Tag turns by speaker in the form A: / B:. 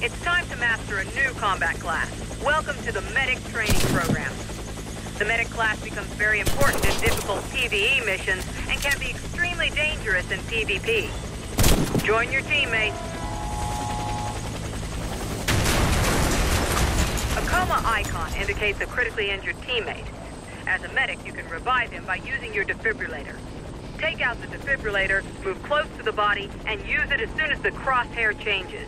A: It's time to master a new combat class. Welcome to the Medic Training Program. The Medic class becomes very important in difficult PvE missions and can be extremely dangerous in PvP. Join your teammates. A coma icon indicates a critically injured teammate. As a medic, you can revive him by using your defibrillator. Take out the defibrillator, move close to the body, and use it as soon as the crosshair changes.